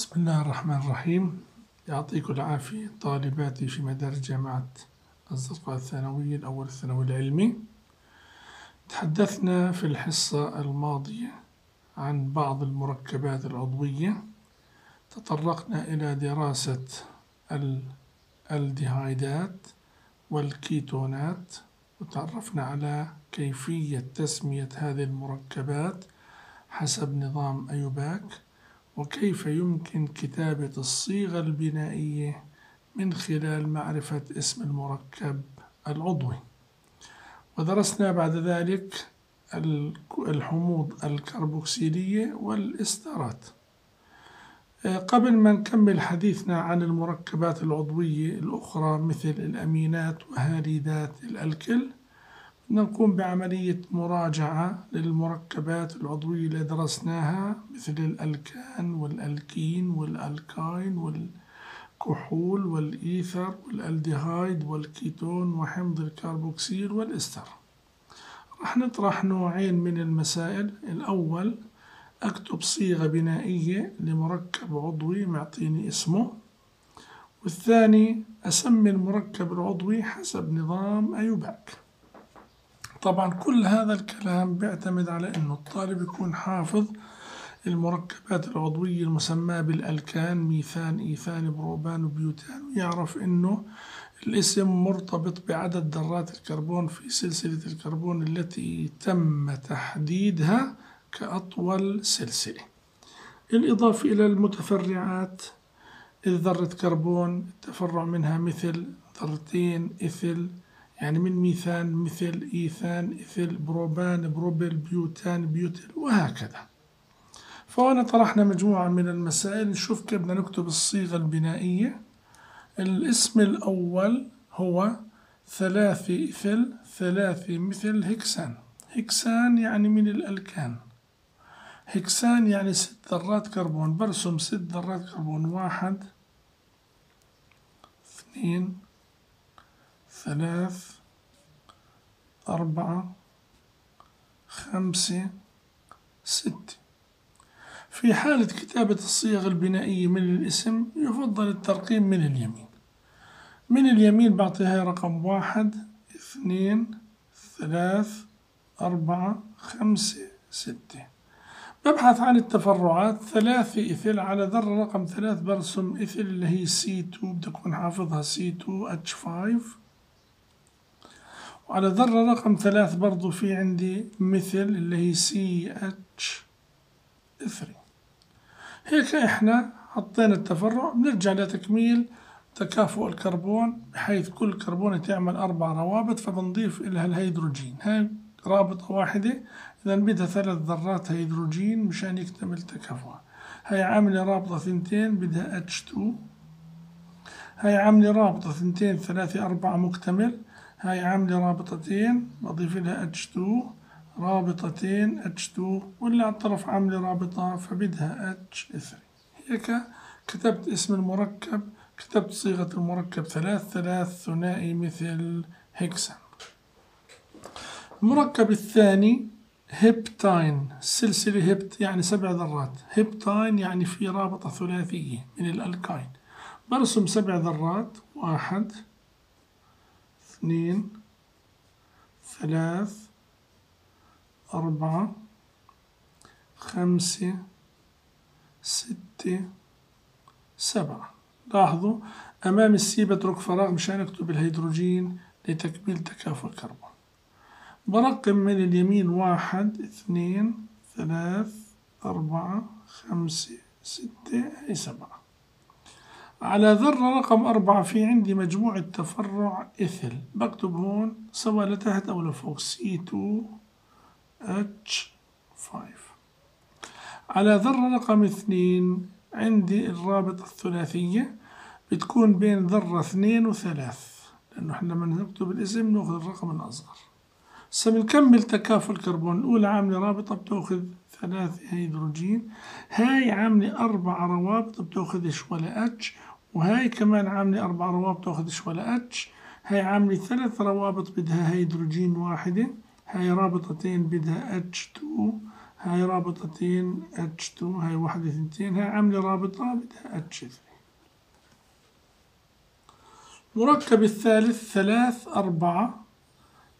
بسم الله الرحمن الرحيم. يعطيكم العافية طالباتي في مدارس جامعة الزرقاء الثانوية الأول الثانوي العلمي. تحدثنا في الحصة الماضية عن بعض المركبات العضوية. تطرقنا إلى دراسة الالدهايدات والكيتونات. وتعرفنا على كيفية تسمية هذه المركبات حسب نظام أيوباك. وكيف يمكن كتابة الصيغة البنائية من خلال معرفة اسم المركب العضوي؟ ودرسنا بعد ذلك الحموض الكربوكسيلية والإستارات. قبل ما نكمل حديثنا عن المركبات العضوية الأخرى مثل الأمينات وهاليدات الألكل نقوم بعملية مراجعة للمركبات العضوية اللي درسناها مثل الألكان والألكين والألكاين والكحول والإيثر والألديهايد والكيتون وحمض الكربوكسيل والإستر. راح نطرح نوعين من المسائل. الأول أكتب صيغة بنائية لمركب عضوي معطيني اسمه. والثاني أسمي المركب العضوي حسب نظام IUPAC. طبعا كل هذا الكلام بيعتمد على أنه الطالب يكون حافظ المركبات العضوية المسماة بالألكان ميثان إيثان بروبان وبيوتان ويعرف أنه الاسم مرتبط بعدد ذرات الكربون في سلسلة الكربون التي تم تحديدها كأطول سلسلة. بالإضافة إلى المتفرعات ذرة كربون التفرع منها مثل ذرتين إثل يعني من ميثان مثل إيثان إثل بروبان بروبل بيوتان بيوتل وهكذا. فهنا طرحنا مجموعة من المسائل. نشوف كيف بدنا نكتب الصيغة البنائية. الاسم الأول هو ثلاثي إثل ثلاثي مثل هكسان هكسان يعني من الألكان. هكسان يعني ست ذرات كربون. برسم ست ذرات كربون. واحد اثنين ثلاث أربعة خمسة ستة. في حالة كتابة الصيغ البنائية من الاسم يفضل الترقيم من اليمين. من اليمين بعطيها رقم واحد اثنين ثلاث أربعة خمسة ستة. ببحث عن التفرعات. ثلاثة إثل. على ذرة رقم ثلاث برسم إثل اللي هي C two بدك تكون حافظها C two H five وعلى ذرة رقم ثلاث برضو في عندي مثل اللي هي C H three هيك إحنا حطينا التفرع بنرجع لتكميل تكافؤ الكربون بحيث كل كربونة تعمل أربع روابط فبنضيف إلها الهيدروجين. هاي رابطة واحدة إذا بدها ثلاث ذرات هيدروجين مشان يكتمل تكافؤها. هاي عاملة رابطة ثنتين بدها H2 هاي عاملة رابطة ثنتين ثلاثة أربعة مكتمل. هاي عاملة رابطتين بضيف لها H2 رابطتين H2 واللي على الطرف عاملة رابطة فبدها H3 هيك كتبت اسم المركب كتبت صيغة المركب ثلاث ثلاث ثنائي مثل هيكسان المركب الثاني هيبتاين سلسلة هيبت يعني سبع ذرات. هيبتاين يعني في رابطة ثلاثية من الألكاين برسم سبع ذرات واحد اثنين ثلاث أربعة خمسة ستة سبعة. لاحظوا أمام السي بترك فراغ مشان أكتب الهيدروجين لتكميل تكافؤ الكربون. برقم من اليمين واحد اثنين ثلاث أربعة خمسة ستة هي سبعة. على ذرة رقم أربعة في عندي مجموعة تفرع إثل. بكتب هون سواء لتحت أو لفوق. C2 H5 على ذرة رقم اثنين عندي الرابطة الثلاثية. بتكون بين ذرة اثنين وثلاث. لأنه إحنا لما نكتب الاسم نأخذ الرقم الأصغر. هسه بنكمل تكافؤ الكربون. الأولى عاملة رابطة بتاخذ ثلاثة هيدروجين. هاي عاملة أربع روابط بتاخذش ولا H وهاي كمان عاملة أربع روابط بتاخذش ولا H. هاي عاملة ثلاث روابط بدها هيدروجين واحدة. هاي رابطتين بدها H 2 هاي رابطتين H 2 هاي واحدة ثنتين. هاي عاملة رابطة بدها H 3 مركب الثالث ثلاث أربعة.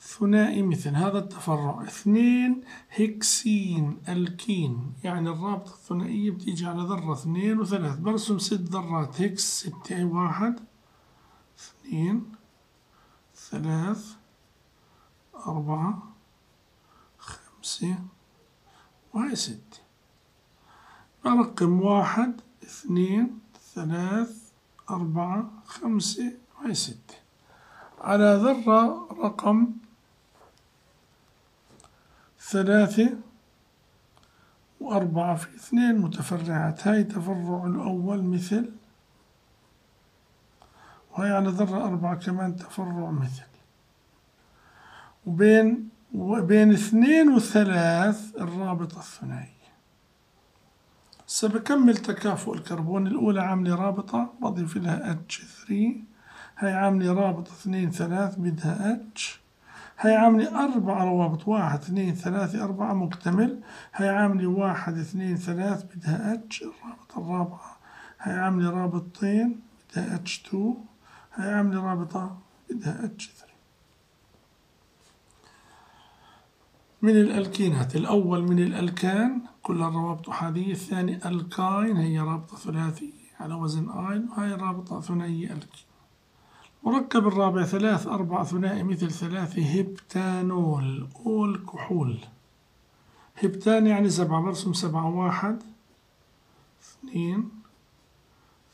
ثنائي مثل هذا التفرع. اثنين هكسين الكين. يعني الرابطة الثنائية بتيجي على ذرة اثنين وثلاث. برسم ست ذرات. هكس ستة واحد. اثنين ثلاث أربعة خمسة وهي ستة برقم واحد اثنين ثلاث أربعة خمسة وهي ستة على ذرة رقم ثلاثة وأربعة في اثنين متفرعات. هاي تفرع الأول مثل وهي على ذرة أربعة كمان تفرع مثل. وبين وبين اثنين وثلاث الرابطة الثنائية. بكمل تكافؤ الكربون. الأولى عاملة رابطة بضيف لها H 3 هاي عاملة رابطة اثنين ثلاث بدها H هاي عاملة أربع روابط واحد اثنين ثلاثة أربعة مكتمل. هاي عاملة واحد اثنين ثلاث بدها H الرابطة الرابعة هاي عاملة رابطتين بدها H 2 هاي عاملة رابطة بدها H 3 من الألكينات؟ الأول من الألكان كلها الروابط أحادية الثاني ألكاين هي رابطة ثلاثية على وزن آين وهي رابطة ثنائية ألكين مركب الرابع ثلاث أربع ثنائي مثل ثلاثة هبتانول أول كحول. هبتان يعني سبعة برسم سبعة واحد اثنين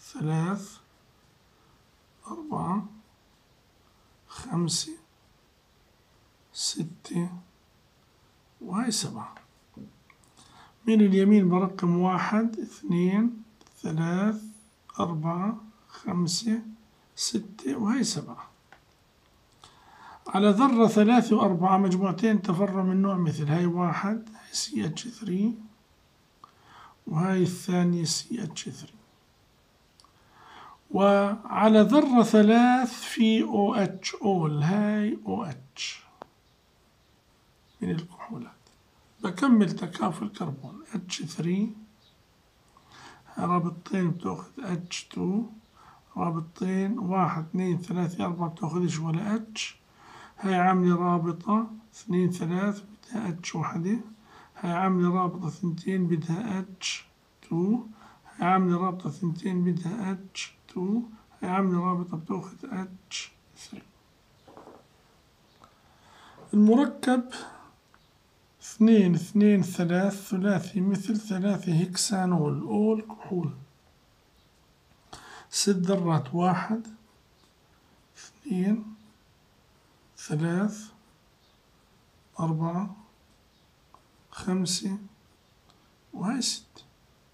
ثلاث أربعة خمسة ستة وهاي سبعة. من اليمين برقم واحد اثنين ثلاث أربعة خمسة ستة وهي سبعة. على ذرة ثلاثة وأربعة مجموعتين تفرع من نوع مثل. هاي واحد هاي C H three وهاي الثانية C H three. وعلى ذرة ثلاث في O H أول هاي O H. من الكحولات بكمل تكافؤ الكربون. H three رابطتين بتأخذ اتش تو. رابطتين واحد اثنين ثلاثة أربعة بتاخدش ولا H. هاي عاملة رابطة اثنين ثلاث بدها H وحدة. هاي عاملة رابطة ثنتين بدها H two. هاي عاملة رابطة ثنتين بدها اتش تو. هاي عاملة رابطة بتاخد H three المركب اثنين اثنين ثلاث ثلاثي مثل ثلاثي هكسانول أول كحول ست ذرات واحد اثنين ثلاث أربعة خمسة وهاي ستة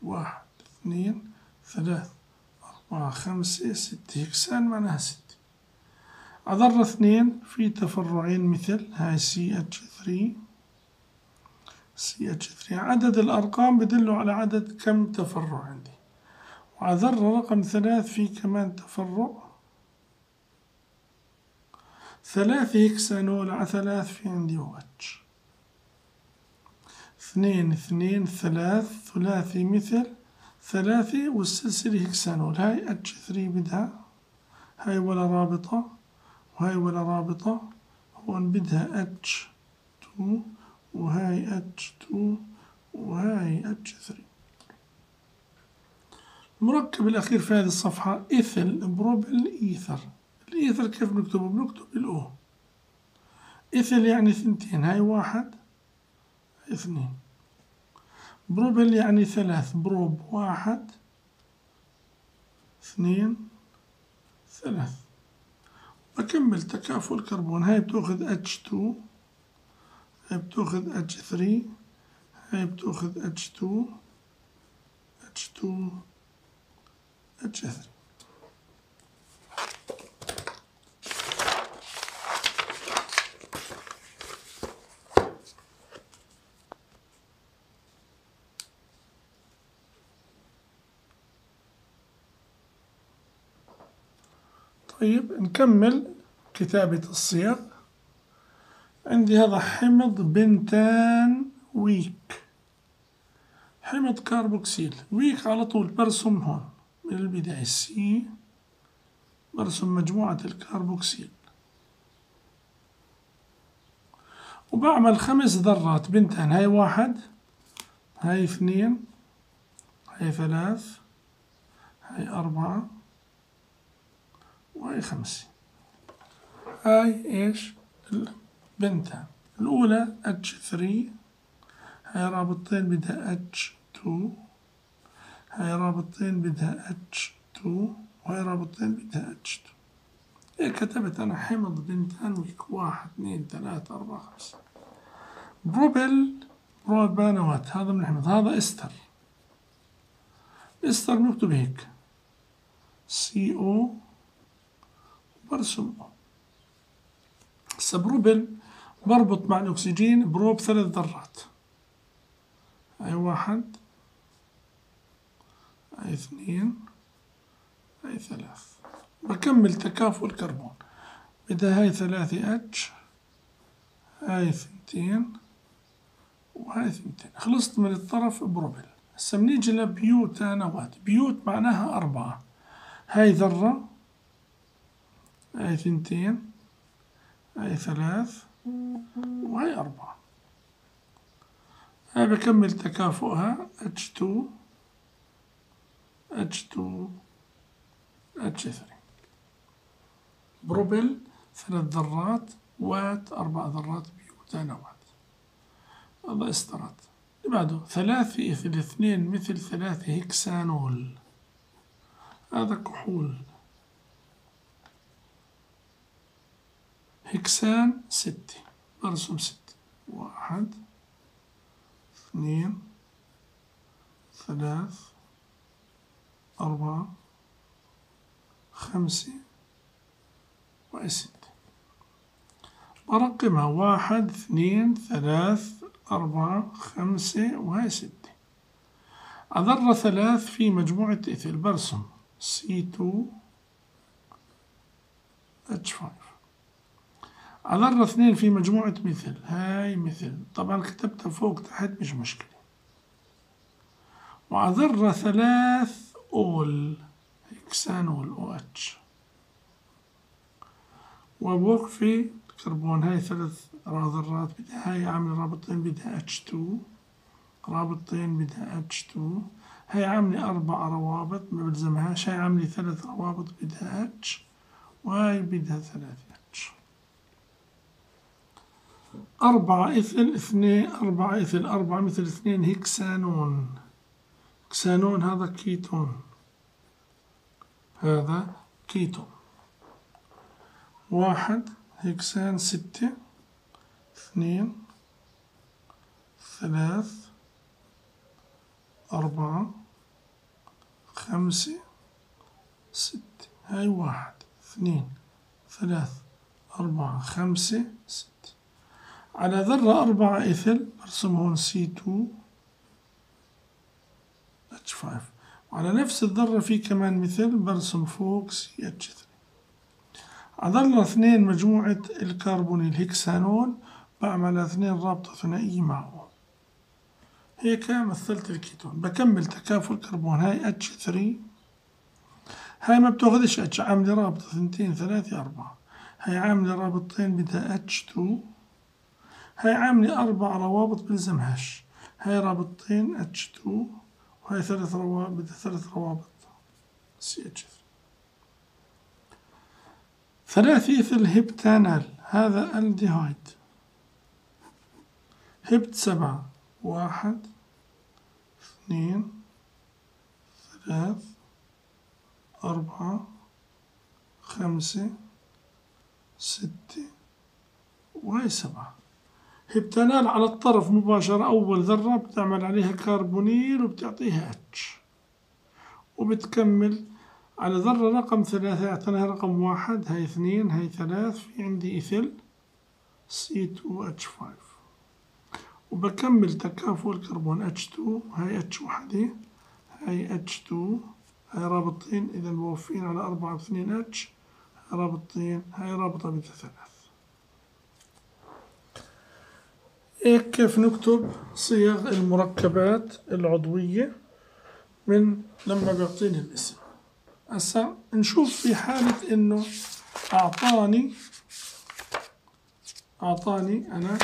واحد اثنين ثلاث أربعة خمسة ستة. هكسان معناها ستة. عذرة اثنين في تفرعين مثل هاي C H three C H three عدد الأرقام بدلوا على عدد كم تفرع عندي وعذرة رقم ثلاث في كمان تفرع ثلاثة هكسانول على ثلاث في عندي OH. اثنين اثنين ثلاث ثلاثي مثل ثلاثة والسلسلة هكسانول هاي H three بدها. هاي ولا رابطة وهاي ولا رابطة. هون بدها اتش تو وهاي اتش تو وهاي اتش ثري. المركب الأخير في هذه الصفحة إيثل بروبل إيثر الإيثر كيف بنكتبه بنكتب ال O إيثل يعني ثنتين هاي واحد اثنين. بروبل يعني ثلاث بروب واحد اثنين ثلاث. بكمل تكافؤ الكربون هاي بتأخذ اتش تو هاي بتأخذ اتش ثري هاي بتأخذ اتش تو اتش تو الجذر. طيب نكمل كتابة الصيغ. عندي هذا حمض بنتان ويك. حمض كاربوكسيل. وهيك على طول برسم هون. من البداية C برسم مجموعة الكاربوكسيل وبعمل خمس ذرات بنتين هاي واحد هاي اثنين هاي ثلاث هاي أربعة وهاي خمسة هاي إيش؟ البنتان الأولى اتش ثري هاي رابطتين بدها اتش تو هاي رابطتين بدها اتش تو وهاي رابطتين بدها اتش تو هيك كتبت أنا حمض بنتان وهيك واحد اثنين ثلاثة أربعة خمسة. بروبل بروبانوات هذا من الحمض هذا إستر. إستر مكتوب هيك. C O برسم هسا بروبل بربط مع الأكسجين بروب ثلاث ذرات. هاي واحد. هاي اثنين هاي ثلاث. بكمل تكافؤ الكربون بدها هاي ثلاثة H هاي ثنتين وهاي ثنتين خلصت من الطرف بروبل هسا بنيجي لبيوتانوات بيوت معناها أربعة. هاي ذرة هاي ثنتين هاي ثلاث وهي أربعة. هاي بكمل تكافؤها H2 H2 H3 بروبل ثلاث ذرات وات أربع ذرات بيوتانوات هذا استرات. اللي بعده ثلاثة مثل اثنين مثل ثلاثة هكسانول هذا كحول. هكسان ستة برسم ستة واحد اثنين ثلاث أربعة خمسة وستة برقمها واحد اثنين ثلاث أربعة خمسة وهي ستة ثلاث في مجموعة إثل برسم C two H five. أذر اثنين في مجموعة مثل هاي مثل. طبعا كتبتها فوق تحت مش مشكلة. وأذر ثلاث أول هكسانول OH. وبوفي الكربون هاي ثلاث ذرات هاي عاملة رابطتين بدها H two رابطتين بدها H two. هاي عاملة أربع روابط ما بلزمهاش هاي عاملة ثلاث روابط بدها H وهاي بدها ثلاثة أربعة إثل إثنين أربعة إثل أربعة مثل إثنين هكسانون هكسانون هذا كيتون. هذا كيتون. واحد هكسان ستة. اثنين. ثلاث. أربعة. خمسة. ستة. هاي واحد. اثنين. ثلاث. أربعة. خمسة ستة. على ذرة أربعة إثل برسم هون C two H5 وعلى نفس الذرة في كمان مثل برسم فوق CH3 على ذرة اثنين مجموعة الكربون الهكسانون بعمل اثنين رابطة ثنائية معه هيك مثلت الكيتون. بكمل تكافؤ الكربون هاي H3 هاي ما بتاخذش H عاملة رابطة ثنتين ثلاثة أربعة. هاي عاملة رابطتين بدها H2 هاي عاملة أربع روابط بلزمهاش هاي رابطتين H2 هاي ثلاث روابط ثلاث روابط. C H ثلاثة إثل هبتانال هذا ألديهايد. هبت سبعة. واحد اثنين ثلاث أربعة خمسة ستة. وهي سبعة؟ هبتانال على الطرف مباشرة أول ذرة بتعمل عليها كربونيل وبتعطيها H وبتكمل على ذرة رقم ثلاثة أعطيناها رقم واحد هاي اثنين هاي ثلاث في عندي إثل C two H five وبكمل تكافؤ الكربون H two هاي H وحدة هاي H two هاي رابطتين إذا موفين على أربعة واثنين H رابطتين هاي رابطة بثلاث هيك كيف نكتب صيغ المركبات العضوية من لما بيعطيني الاسم؟ هسا نشوف في حالة إنه أعطاني أعطاني أنا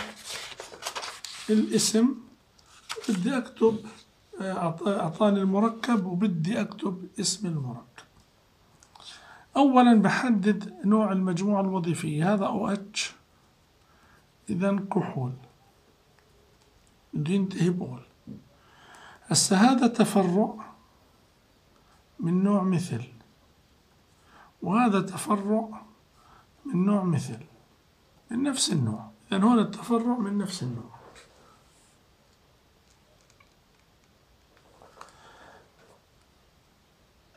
الاسم بدي أكتب أعطاني المركب وبدي أكتب اسم المركب. اولا بحدد نوع المجموعة الوظيفية هذا أو إتش. اذا كحول. بده ينتهي بول هسا هذا تفرع من نوع مثل. وهذا تفرع من نوع مثل. من نفس النوع. إذن هنا التفرع من نفس النوع.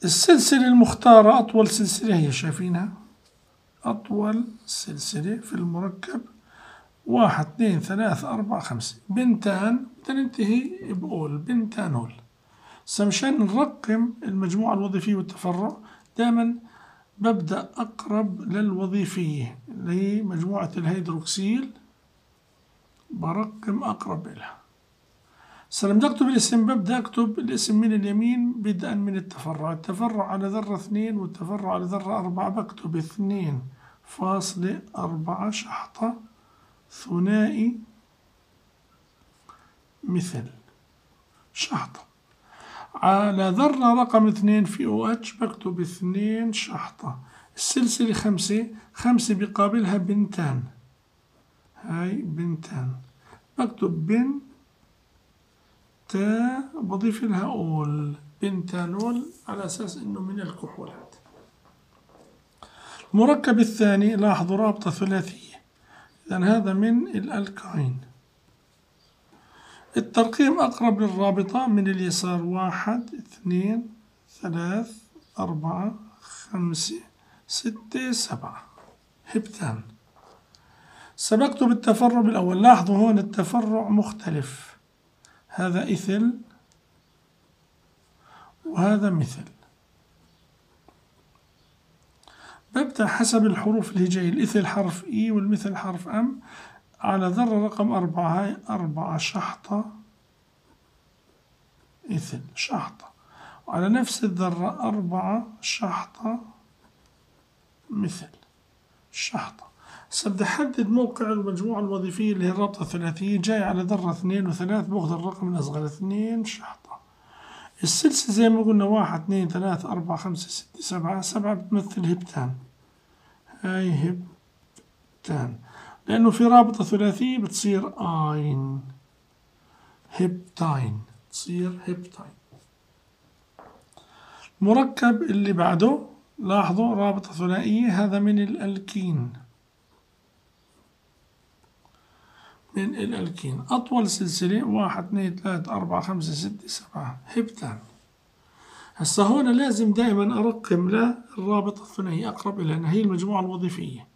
السلسلة المختارة أطول سلسلة هي شايفينها؟ أطول سلسلة في المركب. واحد اثنين ثلاثة أربعة خمسة بنتان تنتهي بقول بنتانول مشان نرقم المجموعة الوظيفية والتفرع. دائما ببدأ أقرب للوظيفية اللي هي مجموعة الهيدروكسيل. برقم أقرب إلها. هسه لما أكتب الاسم. ببدأ أكتب الاسم من اليمين بدءا من التفرع. التفرع على ذرة اثنين والتفرع على ذرة أربعة. بكتب اثنين فاصلة أربعة شحطة ثنائي مثل. شحطة. على ذرة رقم اثنين في أو اتش بكتب اثنين شحطة. السلسلة خمسة. خمسة بقابلها بنتان. هاي بنتان. بكتب بن تا. بضيف لها أول. بنتانول على أساس إنه من الكحولات. المركب الثاني لاحظوا رابطة ثلاثية. إذا هذا من الألكاين الترقيم أقرب للرابطة من اليسار واحد اثنين ثلاث أربعة خمسة ستة سبعة. هبتان. سبقت التفرع بالأول لاحظوا هون التفرع مختلف. هذا إثل وهذا مثل. ببدأ حسب الحروف الهجائية الإثل حرف إي والمثل حرف أم على ذرة رقم أربعة هاي أربعة شحطة إثن شحطة. وعلى نفس الذرة أربعة شحطة مثل شحطة. بدي أحدد موقع المجموعة الوظيفية اللي هي الرابطة الثلاثية جاي على ذرة اثنين وثلاث بأخذ الرقم الأصغر اثنين شحطة. السلسلة زي ما قلنا واحد اثنين ثلاثة أربعة خمسة ستة سبعة. سبعة بتمثل هبتان هاي هبتان لأنه في رابطة ثلاثية بتصير آين. هبتاين تصير هبتاين المركب اللي بعده لاحظوا رابطة ثنائية هذا من الألكين. من الألكين أطول سلسلة واحد اثنين ثلاثة أربعة خمسة ستة سبعة. هبتان هسا هون لازم دائما أرقم للرابطة الثنائية أقرب إلى هي المجموعة الوظيفية.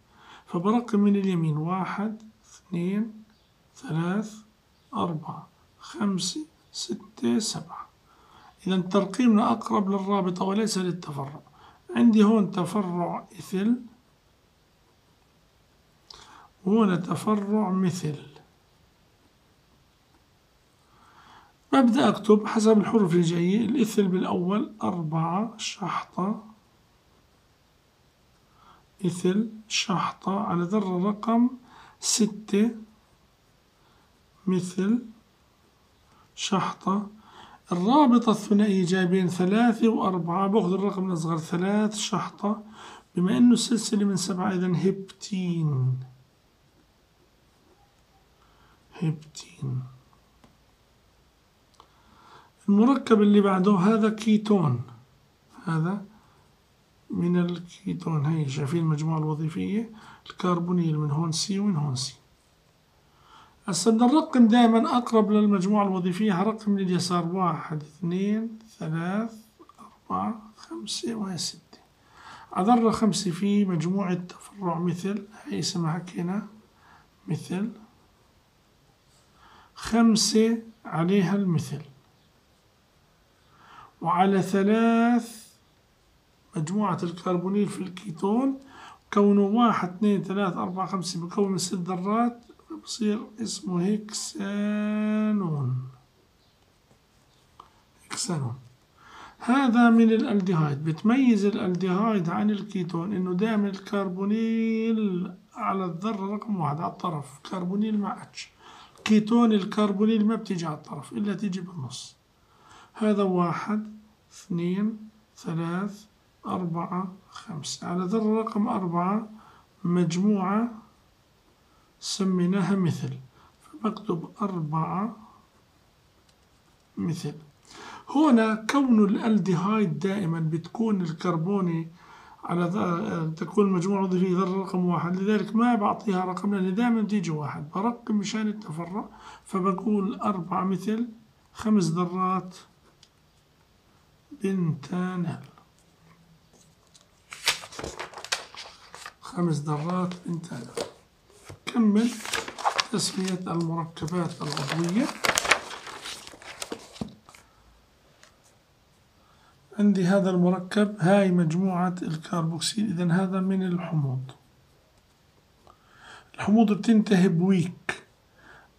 فبرقم من اليمين واحد اثنين ثلاث أربعة خمسة ستة سبعة. إذا ترقيمنا أقرب للرابطة وليس للتفرع. عندي هون تفرع إثل وهنا تفرع مثل. ببدأ أكتب حسب الحروف الجاية. الإثل بالأول أربعة شحطة. مثل شحطة على ذرة رقم ستة. مثل شحطة. الرابطة الثنائية جايبين ثلاثة وأربعة. بأخذ الرقم الأصغر ثلاث شحطة. بما إنه السلسلة من سبعة إذا هبتين. هبتين. المركب اللي بعده هذا كيتون. هذا من الكيتون. هي شايفين المجموعة الوظيفية؟ الكربونيل من هون C ومن هون C هسا بدنا نرقم دائما أقرب للمجموعة الوظيفية. هرقم من اليسار. واحد اثنين ثلاث أربعة خمسة وهي ستة. على ذرة خمسة في مجموعة تفرع ميثيل هي اسمها حكينا ميثيل خمسة عليها الميثيل. وعلى ثلاث مجموعة الكربونيل في الكيتون كونه واحد اثنين ثلاثة أربعة خمسة بكون من ست ذرات بصير اسمه هكسانون هكسانون هذا من الألديهايد. بتميز الألديهايد عن الكيتون إنه دائما الكربونيل على الذرة رقم واحد على الطرف كربونيل مع H كيتون الكربونيل ما بتيجي على الطرف إلا تيجي بالنص. هذا واحد اثنين ثلاث أربعة خمسة على ذرة رقم أربعة مجموعة سميناها ميثيل. فبكتب أربعة ميثيل. هنا كون الألديهايد دائما بتكون الكربونيل على تكون المجموعة الوظيفية ذرة رقم واحد. لذلك ما بعطيها رقم لأن دائما بتيجي واحد. برقم مشان التفرع فبقول أربعة مثل خمس ذرات. بنتانال خمس ذرات بنتانال كمل تسمية المركبات العضوية. عندي هذا المركب. هاي مجموعة الكربوكسيل إذا هذا من الحموض. الحموض بتنتهي بويك.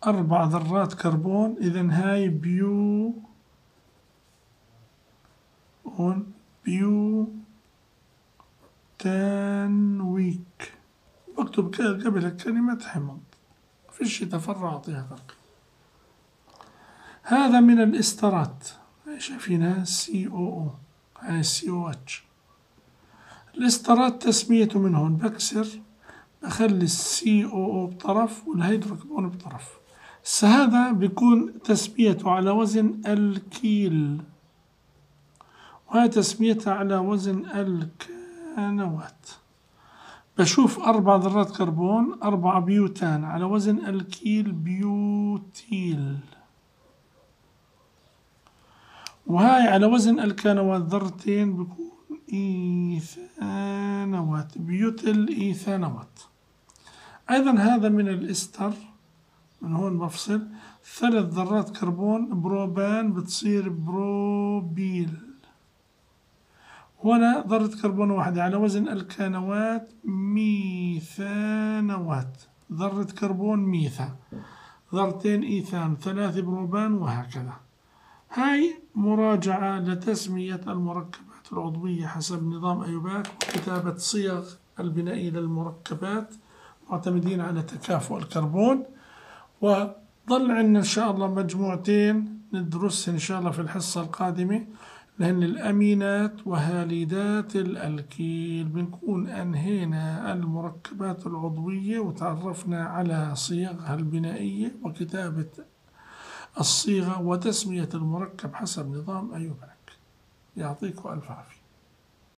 أربع ذرات كربون. إذا هاي بيو هون بيوتانويك بكتب قبل كلمة حمض. فيش تفرع أعطيها رقم هذا من الإسترات. شايفينها؟ سي أو أو. هاي سي أو أتش. الإسترات تسميته من هون. بكسر. بخلي ال C O O بطرف والهيدروكربون بطرف. هذا بيكون تسميته على وزن ألكيل. وهي تسميتها على وزن ألكانوات بشوف أربع ذرات كربون أربعة بيوتان على وزن ألكيل بيوتيل. وهاي على وزن ألكانوات ذرتين بكون إيثانوات بيوتيل إيثانوات. أيضا هذا من الإستر من هون بفصل ثلاث ذرات كربون بروبان بتصير بروبيل. هنا ذرة كربون واحدة على وزن ألكانوات ميثانوات. ذرة كربون ميثا. ذرتين إيثان ثلاث بروبان وهكذا. هاي مراجعة لتسمية المركبات العضوية حسب نظام أيوباك وكتابة صيغ البنائية للمركبات معتمدين على تكافؤ الكربون. وظل عندنا إن شاء الله مجموعتين ندرسها إن شاء الله في الحصة القادمة. لأن الأمينات وهاليدات الألكيل بنكون أنهينا المركبات العضوية وتعرفنا على صيغها البنائية وكتابة الصيغة وتسمية المركب حسب نظام أيوباك. يعطيكم ألف عافية.